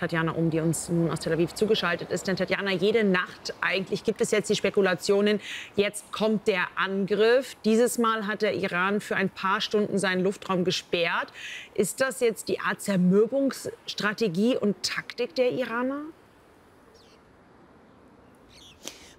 Tatjana Um, die uns nun aus Tel Aviv zugeschaltet ist. Denn Tatjana, jede Nacht eigentlich gibt es jetzt die Spekulationen, jetzt kommt der Angriff. Dieses Mal hat der Iran für ein paar Stunden seinen Luftraum gesperrt. Ist das jetzt die Art Zermürbungsstrategie und Taktik der Iraner?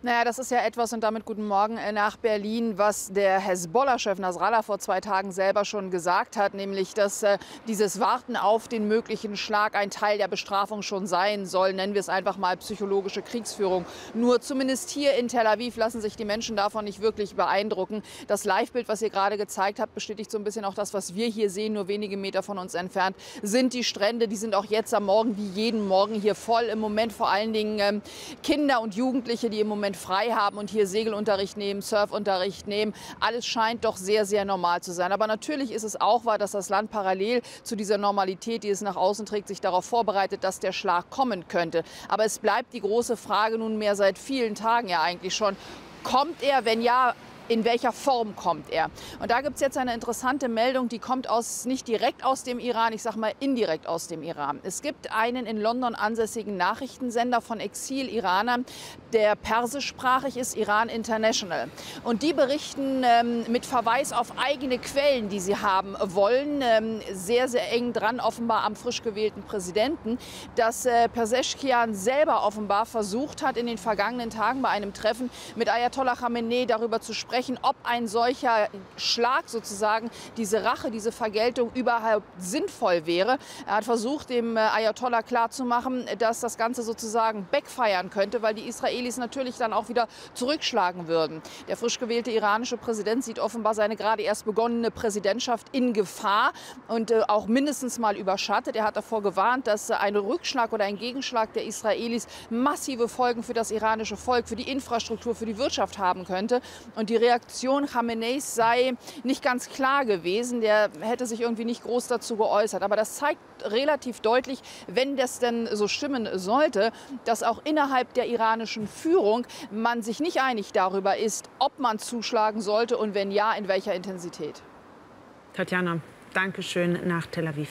Naja, das ist ja etwas, und damit guten Morgen äh, nach Berlin, was der Hezbollah-Chef Nasrallah vor zwei Tagen selber schon gesagt hat, nämlich, dass äh, dieses Warten auf den möglichen Schlag ein Teil der Bestrafung schon sein soll. Nennen wir es einfach mal psychologische Kriegsführung. Nur zumindest hier in Tel Aviv lassen sich die Menschen davon nicht wirklich beeindrucken. Das Live-Bild, was ihr gerade gezeigt habt, bestätigt so ein bisschen auch das, was wir hier sehen, nur wenige Meter von uns entfernt, sind die Strände. Die sind auch jetzt am Morgen wie jeden Morgen hier voll. Im Moment vor allen Dingen ähm, Kinder und Jugendliche, die im Moment Moment frei haben und hier Segelunterricht nehmen, Surfunterricht nehmen. Alles scheint doch sehr, sehr normal zu sein. Aber natürlich ist es auch wahr, dass das Land parallel zu dieser Normalität, die es nach außen trägt, sich darauf vorbereitet, dass der Schlag kommen könnte. Aber es bleibt die große Frage nunmehr seit vielen Tagen ja eigentlich schon. Kommt er? Wenn ja, in welcher Form kommt er. Und da gibt es jetzt eine interessante Meldung, die kommt aus, nicht direkt aus dem Iran, ich sage mal indirekt aus dem Iran. Es gibt einen in London ansässigen Nachrichtensender von Exil-Iranern, der persischsprachig ist, Iran International. Und die berichten ähm, mit Verweis auf eigene Quellen, die sie haben wollen, ähm, sehr, sehr eng dran offenbar am frisch gewählten Präsidenten, dass äh, Perseschkian selber offenbar versucht hat, in den vergangenen Tagen bei einem Treffen mit Ayatollah Khamenei darüber zu sprechen, sprechen, ob ein solcher Schlag sozusagen, diese Rache, diese Vergeltung überhaupt sinnvoll wäre. Er hat versucht, dem äh, Ayatollah klarzumachen, dass das Ganze sozusagen backfeiern könnte, weil die Israelis natürlich dann auch wieder zurückschlagen würden. Der frisch gewählte iranische Präsident sieht offenbar seine gerade erst begonnene Präsidentschaft in Gefahr und äh, auch mindestens mal überschattet. Er hat davor gewarnt, dass ein Rückschlag oder ein Gegenschlag der Israelis massive Folgen für das iranische Volk, für die Infrastruktur, für die Wirtschaft haben könnte. Und die Reaktion Khameneis sei nicht ganz klar gewesen. Der hätte sich irgendwie nicht groß dazu geäußert. Aber das zeigt relativ deutlich, wenn das denn so stimmen sollte, dass auch innerhalb der iranischen Führung man sich nicht einig darüber ist, ob man zuschlagen sollte und wenn ja, in welcher Intensität. Tatjana, danke schön nach Tel Aviv.